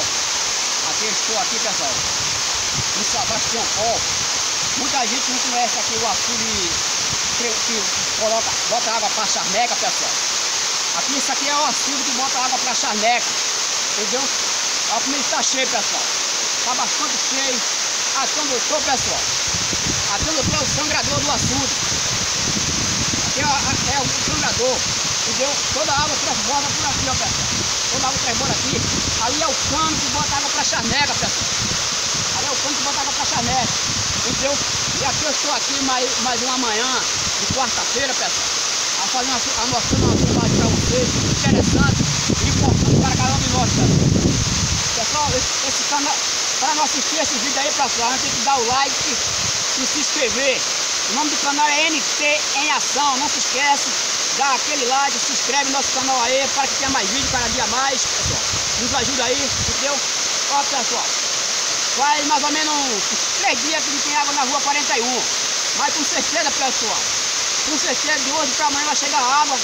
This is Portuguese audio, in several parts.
pessoal, aqui estou aqui pessoal, em Sebastião Pó. Muita gente não conhece aqui o açude que, que coloca, bota água para charneca pessoal. Aqui isso aqui é o açude que bota água para charneca, entendeu? Olha como está cheio pessoal, está bastante cheio. Aqui onde eu estou pessoal, aqui onde eu estou é o sangrador do açude. Aqui é, é o sangrador, entendeu? Toda a água transborda por aqui ó pessoal. Toda a água transborda aqui. Ali é o cano que bota água para charneca, pessoal. Ali é o cano que bota água para charneca. Entendeu? E aqui eu estou aqui mais, mais uma manhã de quarta-feira, pessoal. A fazer uma, a mostrando uma filmagem para vocês, interessante e importante para cada um de nós, pessoal. Pessoal, esse, esse canal, para não assistir esse vídeo aí, pessoal, a gente tem que dar o like e se inscrever. O nome do canal é NT em Ação, não se esquece dá aquele like, se inscreve no nosso canal aí para que tenha mais vídeo cada dia mais, pessoal. Nos ajuda aí, entendeu? Ó, pessoal, faz mais ou menos três dias que tem água na rua 41. Mas com certeza, pessoal, com certeza de hoje para amanhã vai chegar água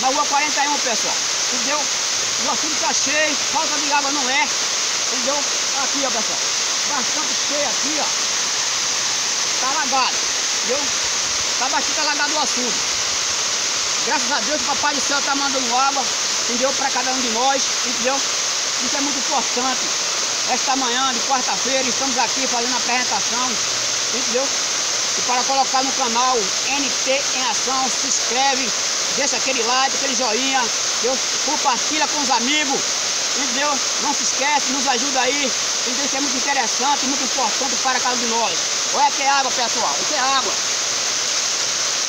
na rua 41, pessoal. Entendeu? O assunto está cheio, falta de água não é. Entendeu? Aqui, ó, pessoal. Bastante cheio aqui, ó. Tá alagado, entendeu? Tá bastante alagado o assunto. Graças a Deus o Papai do Céu está mandando água, entendeu? Para cada um de nós, entendeu? Isso é muito importante. Esta manhã de quarta-feira estamos aqui fazendo a apresentação, entendeu? E para colocar no canal NT em Ação, se inscreve, deixa aquele like, aquele joinha, entendeu? compartilha com os amigos, entendeu? Não se esquece, nos ajuda aí, entendeu? Isso é muito interessante, muito importante para cada um de nós. Olha que é água, pessoal, isso é água.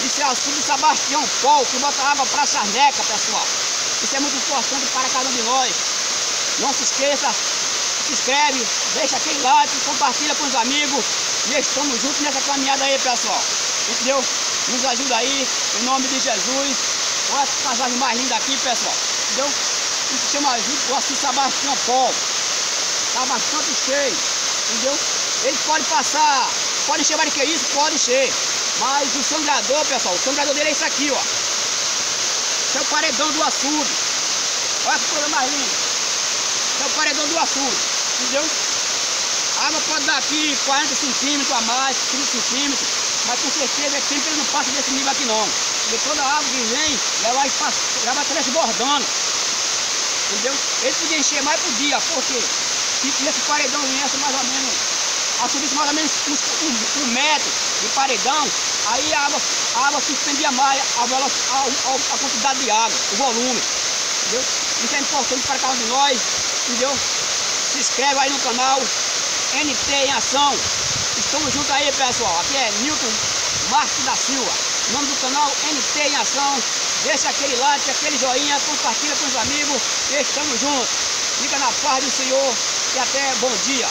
Isso é açude Sebastião Pol, que bota água para charneca, pessoal. Isso é muito importante para cada um de nós. Não se esqueça, se inscreve, deixa aquele like, compartilha com os amigos. E estamos juntos nessa caminhada aí, pessoal. Entendeu? Nos ajuda aí, em nome de Jesus. Olha essa paisagem mais linda aqui, pessoal. Entendeu? Isso se chama o açude Sebastião Pol. Está bastante cheio, entendeu? Ele pode passar, pode encher mais do que isso? Pode encher. Mas o sangrador, pessoal, o sangrador dele é isso aqui, ó. Esse é o paredão do açude. Olha que coisa mais linda. Esse é o paredão do açude, entendeu? A água pode dar aqui 40 centímetros a mais, 30 centímetros, mas com certeza é sempre não passa desse nível aqui não. Porque toda a água que vem, ela vai, ela vai transbordando. Entendeu? Ele podia encher mais por dia, porque se esse paredão viesse mais ou menos, a subisse mais ou menos um, um metro de paredão, aí a água, a água suspendia mais a, a, a, quantidade de água, o volume. Entendeu? Isso é importante para cada um de nós, entendeu? Se inscreve aí no canal NT em Ação. Estamos juntos aí, pessoal. Aqui é Newton Marques da Silva. O nome do canal NT em Ação. Deixa aquele like, aquele joinha, compartilha com os amigos. Estamos juntos. Fica na paz do Senhor e até bom dia.